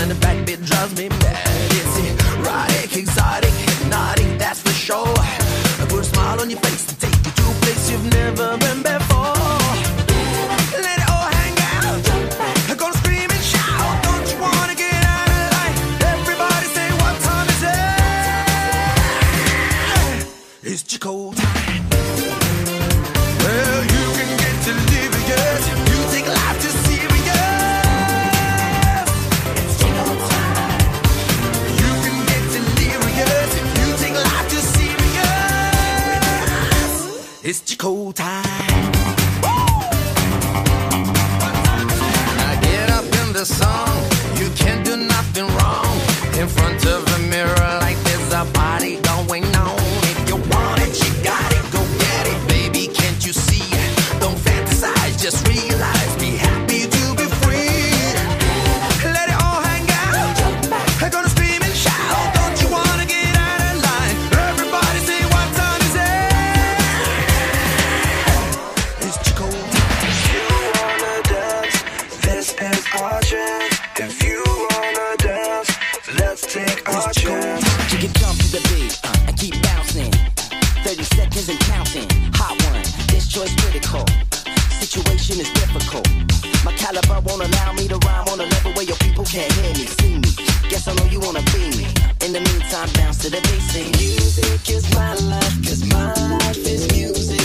and the drives me mad. It's erotic, exotic, hypnotic, that's for sure. Put a smile on your face take you to a place you've never been before. Let it It's Chico 30 seconds and counting. Hot one, this choice critical. Situation is difficult. My caliber won't allow me to rhyme on a level where your people can't hear me, see me. Guess I know you wanna be me. In the meantime, bounce to the beat. Music is my life, cause my life is music.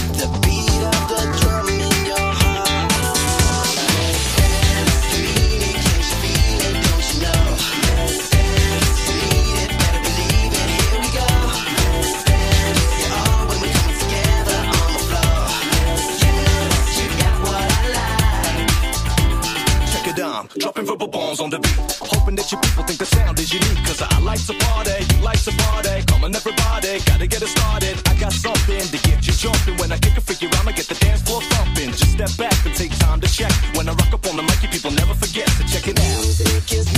Bombs on the beat. Hoping that you people think the sound is unique. Cause I like to party, you like to party. Come on, everybody, gotta get it started. I got something to get you jumping. When I kick a figure, I'ma get the dance floor thumping. Just step back and take time to check. When I rock up on the mic, you people never forget to check it out. Music is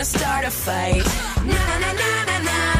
gonna start a fight. Na na na na na.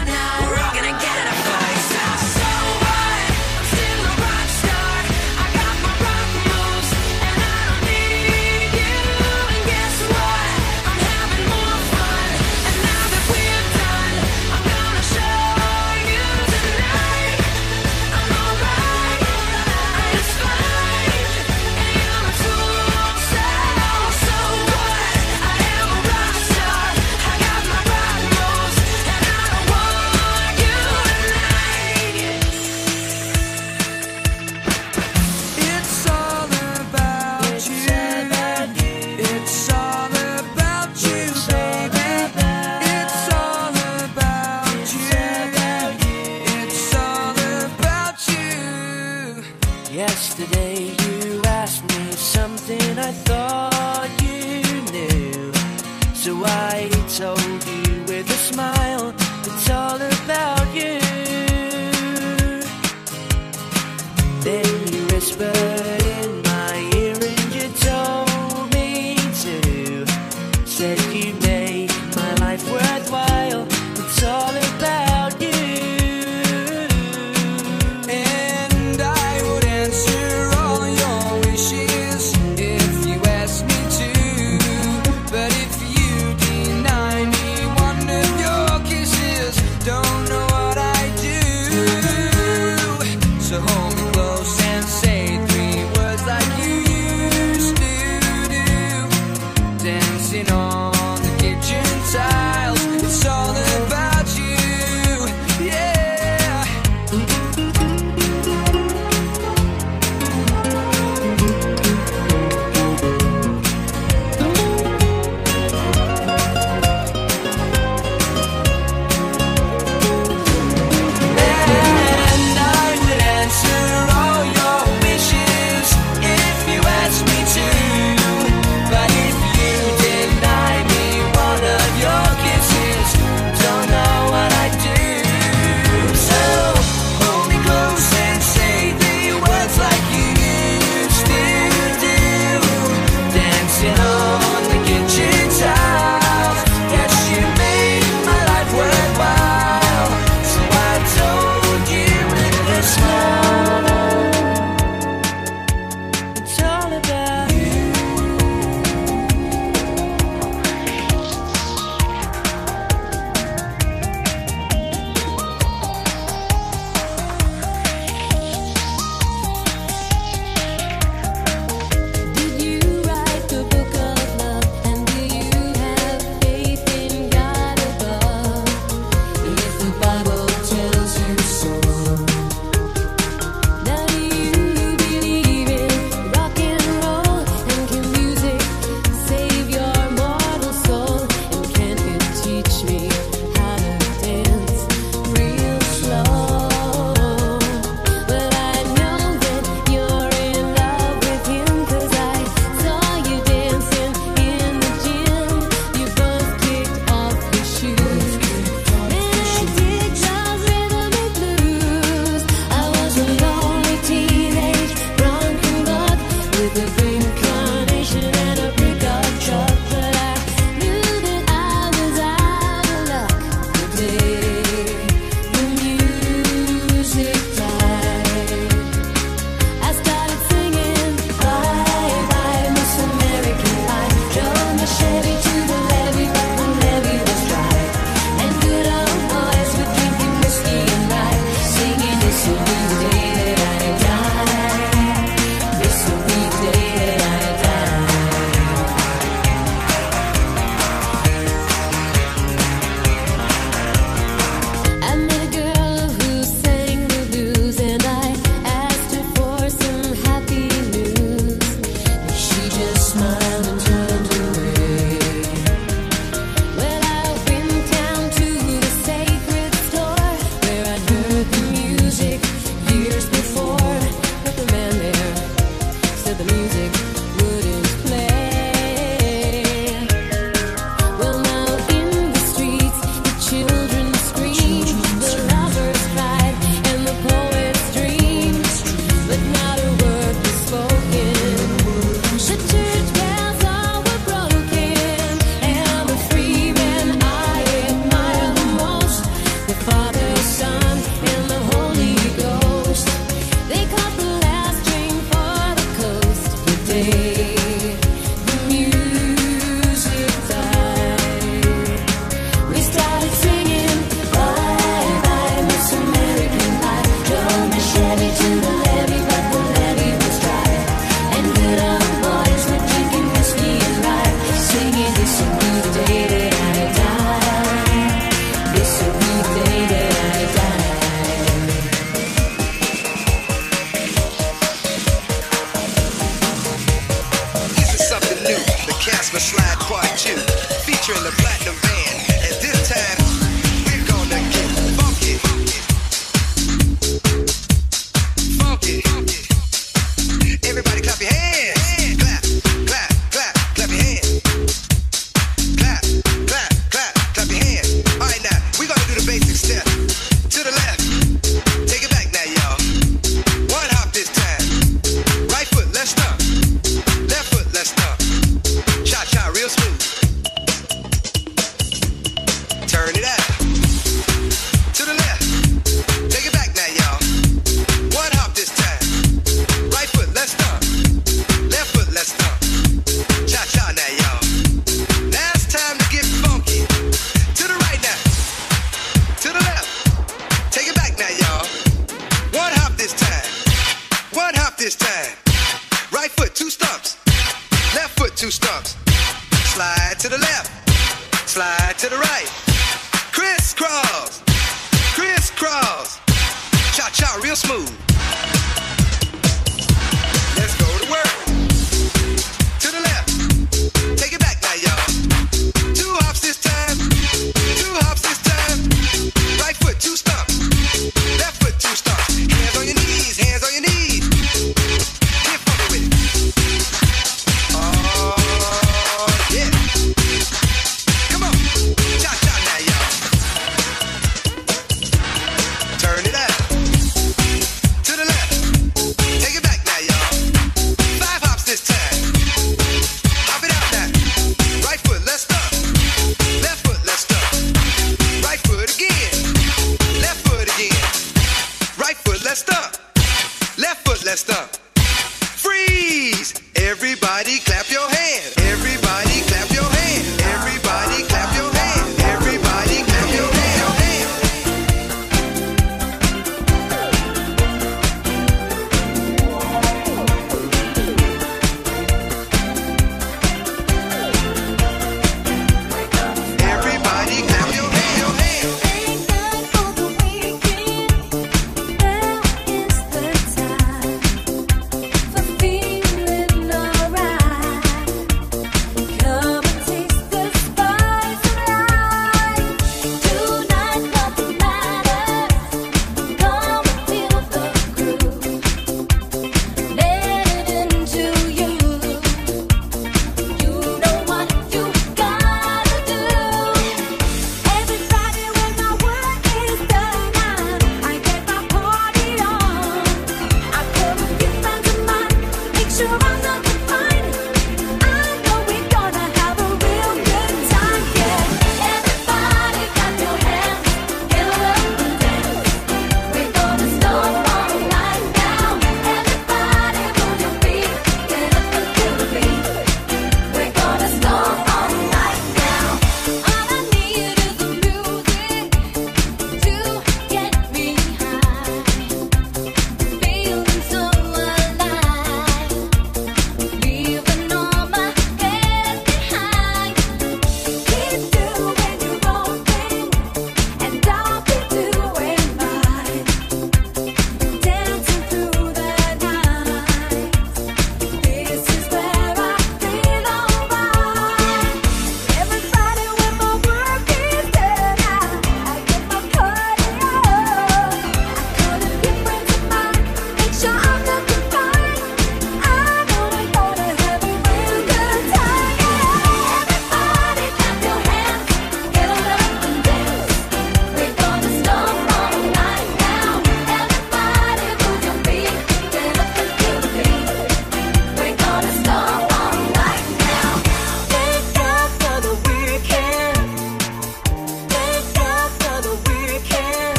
Slide to the left, slide to the right. Crisscross, crisscross. Cha cha, real smooth. Let's go to work.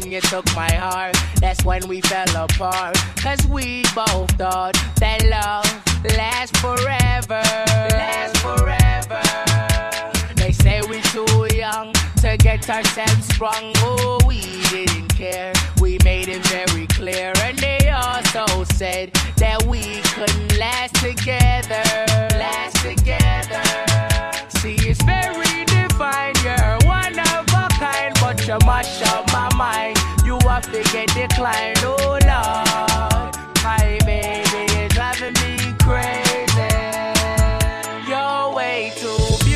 when you took my heart. That's when we fell apart. Cause we both thought that love lasts forever. Lasts forever. They say we too young to get ourselves sprung. Oh, we didn't care. We made it very clear. And they also said that we couldn't last together. Last together. See, it's very divine. You're one of a kind, but you mash up my mind. You have to get declined, oh Lord. My baby is driving me crazy. You're way too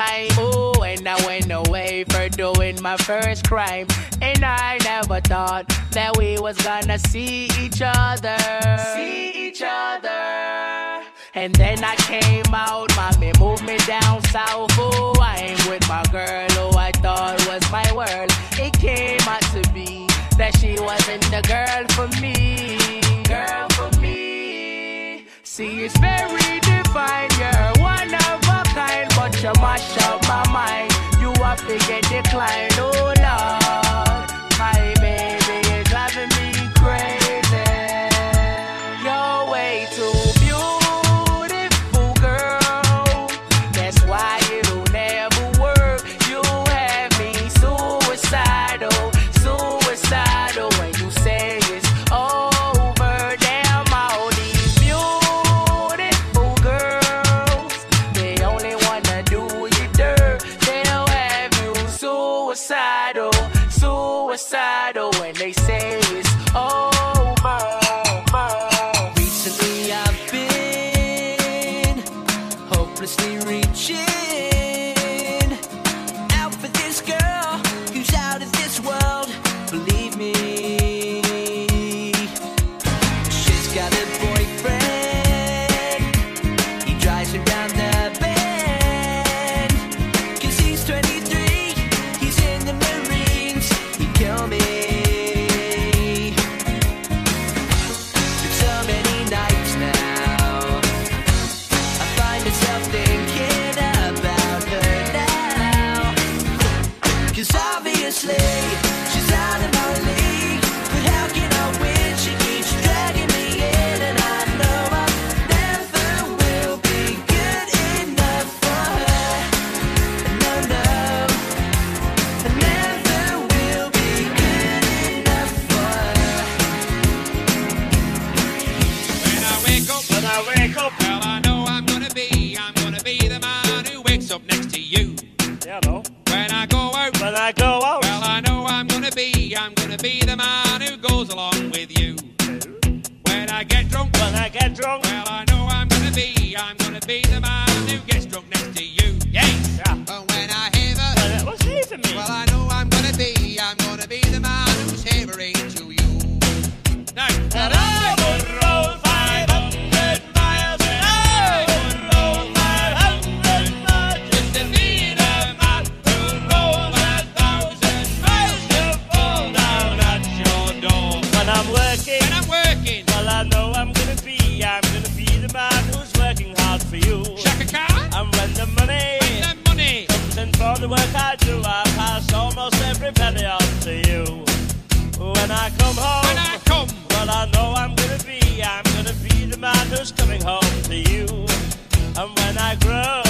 time. Oh, and I went away for doing my first crime. And I never thought that we was gonna see each other. See each other. And then I came out, mommy moved me down south. Oh, I ain't with my girl who I thought was my world. It came out to be that she wasn't the girl for me. Girl for me. See, it's very divine. You're one of kind, but you mash up my mind. You have to get declined, oh Lord. My baby is driving me crazy. I'm working, when I'm working, well I know I'm gonna be, I'm gonna be the man who's working hard for you. Chaka Khan, And when the money the money. comes in for the work I do, I pass almost every penny on to you. When I come home, When I come, well, I know I'm gonna be, I'm gonna be the man who's coming home to you. And when when I grow,